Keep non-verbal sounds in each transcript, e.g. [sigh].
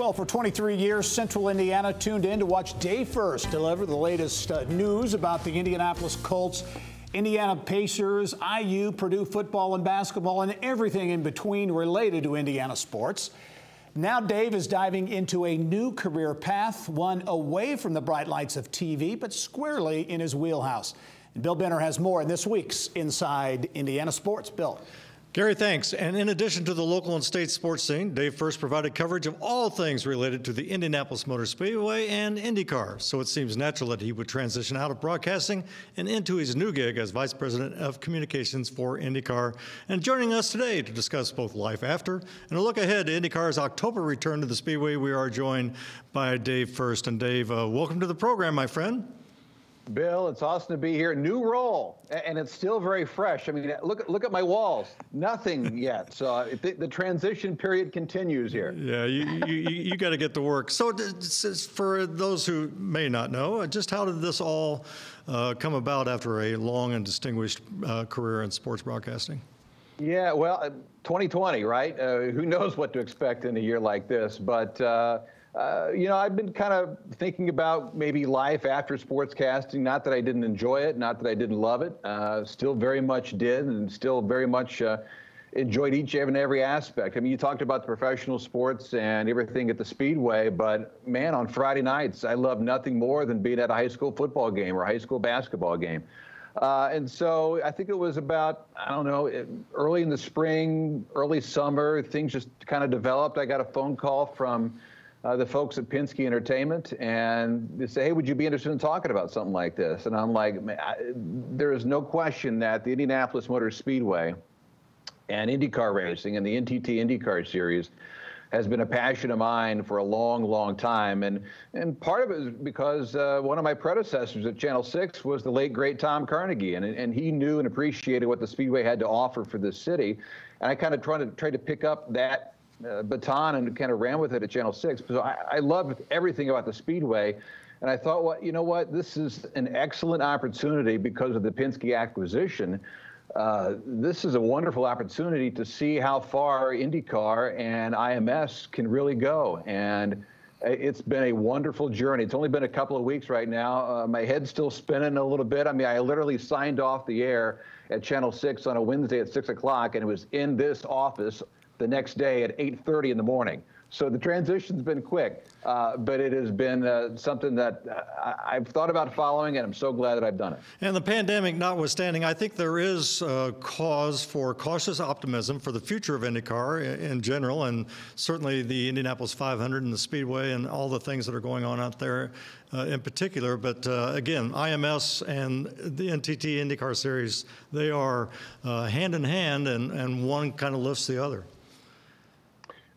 Well, for 23 years, Central Indiana tuned in to watch Dave Furst deliver the latest uh, news about the Indianapolis Colts, Indiana Pacers, IU, Purdue football and basketball, and everything in between related to Indiana sports. Now, Dave is diving into a new career path, one away from the bright lights of TV, but squarely in his wheelhouse. And Bill Benner has more in this week's Inside Indiana Sports. Bill. Gary, thanks. And in addition to the local and state sports scene, Dave Furst provided coverage of all things related to the Indianapolis Motor Speedway and IndyCar. So it seems natural that he would transition out of broadcasting and into his new gig as Vice President of Communications for IndyCar. And joining us today to discuss both life after and a look ahead to IndyCar's October return to the Speedway, we are joined by Dave Furst. And Dave, uh, welcome to the program, my friend. Bill, it's awesome to be here. New role, and it's still very fresh. I mean, look look at my walls. Nothing [laughs] yet. So uh, the, the transition period continues here. Yeah, you you, you got to get to work. So for those who may not know, uh, just how did this all uh, come about after a long and distinguished uh, career in sports broadcasting? Yeah, well, 2020, uh, right? Uh, who knows what to expect in a year like this, but uh, you know, I've been kind of thinking about maybe life after sportscasting. Not that I didn't enjoy it, not that I didn't love it. Uh, still very much did, and still very much uh, enjoyed each and every aspect. I mean, you talked about the professional sports and everything at the Speedway, but man, on Friday nights, I love nothing more than being at a high school football game or a high school basketball game. Uh, and so I think it was about, I don't know, early in the spring, early summer, things just kind of developed. I got a phone call from uh, the folks at Penske Entertainment and they say, hey, would you be interested in talking about something like this? And I'm like, I, there is no question that the Indianapolis Motor Speedway and IndyCar racing and the NTT IndyCar series has been a passion of mine for a long, long time. And, and part of it is because uh, one of my predecessors at Channel 6 was the late, great Tom Carnegie. And, and he knew and appreciated what the Speedway had to offer for this city. And I kind of tried to, tried to pick up that uh, baton and kind of ran with it at Channel 6. So I, I loved everything about the Speedway. And I thought, well, you know what? This is an excellent opportunity because of the Penske acquisition. Uh, this is a wonderful opportunity to see how far IndyCar and IMS can really go. And it's been a wonderful journey. It's only been a couple of weeks right now. Uh, my head's still spinning a little bit. I mean, I literally signed off the air at Channel 6 on a Wednesday at 6 o'clock, and it was in this office the next day at 8.30 in the morning. So the transition's been quick, uh, but it has been uh, something that uh, I've thought about following, and I'm so glad that I've done it. And the pandemic notwithstanding, I think there is cause for cautious optimism for the future of IndyCar in general, and certainly the Indianapolis 500 and the Speedway and all the things that are going on out there uh, in particular. But uh, again, IMS and the NTT IndyCar Series, they are hand in hand, and, and one kind of lifts the other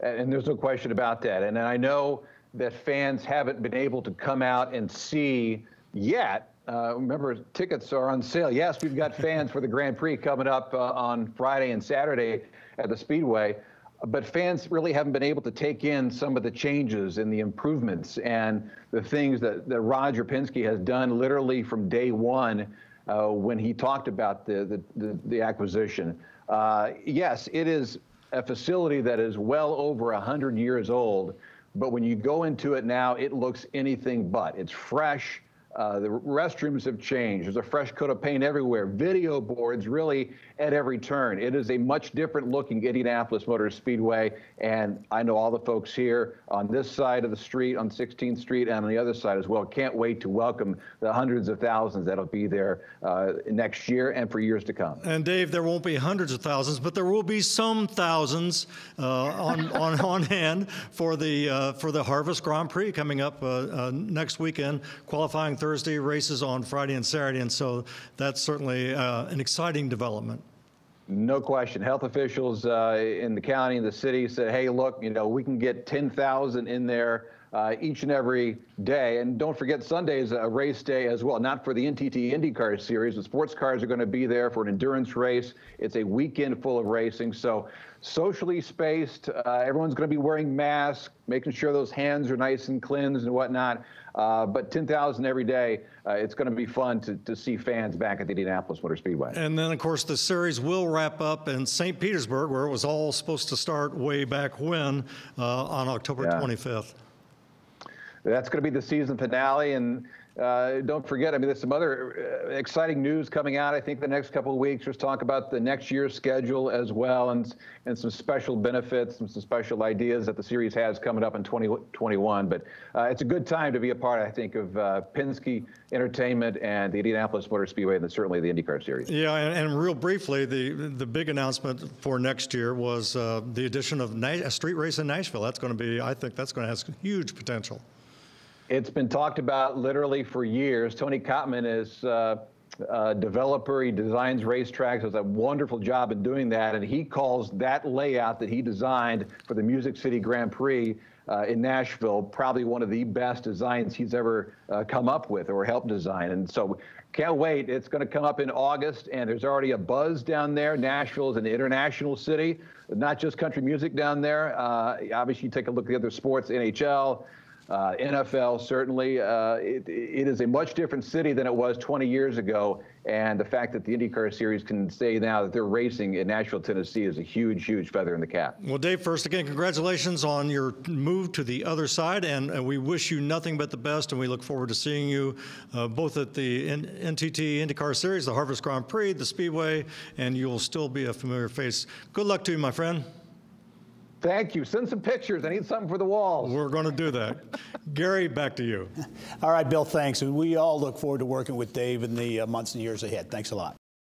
and there's no question about that. And I know that fans haven't been able to come out and see yet. Uh, remember, tickets are on sale. Yes, we've got fans for the Grand Prix coming up uh, on Friday and Saturday at the Speedway, but fans really haven't been able to take in some of the changes and the improvements and the things that, that Roger Penske has done literally from day one uh, when he talked about the, the, the, the acquisition. Uh, yes, it is a facility that is well over 100 years old, but when you go into it now, it looks anything but. It's fresh. Uh, the restrooms have changed. There's a fresh coat of paint everywhere. Video boards really at every turn. It is a much different looking Indianapolis Motor Speedway. And I know all the folks here on this side of the street, on 16th Street, and on the other side as well. Can't wait to welcome the hundreds of thousands that'll be there uh, next year and for years to come. And Dave, there won't be hundreds of thousands, but there will be some thousands uh, on, [laughs] on, on hand for the, uh, for the Harvest Grand Prix coming up uh, next weekend, qualifying Thursday, races on Friday and Saturday, and so that's certainly uh, an exciting development. No question. Health officials uh, in the county and the city said, hey, look, you know, we can get 10,000 in there uh, each and every day. And don't forget, Sunday is a race day as well, not for the NTT IndyCar series. The sports cars are going to be there for an endurance race. It's a weekend full of racing. So socially spaced. Uh, everyone's going to be wearing masks, making sure those hands are nice and cleansed and whatnot. Uh, but 10,000 every day, uh, it's going to be fun to, to see fans back at the Indianapolis Motor Speedway. And then, of course, the series will wrap up in St. Petersburg, where it was all supposed to start way back when, uh, on October Yeah. 25th. That's going to be the season finale. And uh, don't forget, I mean, there's some other uh, exciting news coming out. I think the next couple of weeks, let's talk about the next year's schedule as well and, and some special benefits and some special ideas that the series has coming up in 2021. But uh, it's a good time to be a part, I think, of uh, Penske Entertainment and the Indianapolis Motor Speedway and certainly the IndyCar Series. Yeah, and, and real briefly, the the big announcement for next year was uh, the addition of a street race in Nashville. That's going to be, I think, that's going to have huge potential. It's been talked about literally for years. Tony Cotman is uh, a developer. He designs racetracks. Does a wonderful job in doing that. And he calls that layout that he designed for the Music City Grand Prix uh, in Nashville probably one of the best designs he's ever uh, come up with or helped design. And so can't wait. It's going to come up in August, and there's already a buzz down there. Nashville is an international city, not just country music down there. Uh, obviously, you take a look at the other sports, NHL. Uh, NFL, certainly. Uh, it, it is a much different city than it was 20 years ago. And the fact that the IndyCar Series can say now that they're racing in Nashville, Tennessee is a huge, huge feather in the cap. Well, Dave, first again, congratulations on your move to the other side, and, and we wish you nothing but the best. And we look forward to seeing you uh, both at the N- NTT IndyCar Series, the Harvest Grand Prix, the Speedway, and you'll still be a familiar face. Good luck to you, my friend. Thank you. Send some pictures. I need something for the walls. We're going to do that. Gary, back to you. All right, Bill, thanks. And we all look forward to working with Dave in the uh, months and years ahead. Thanks a lot.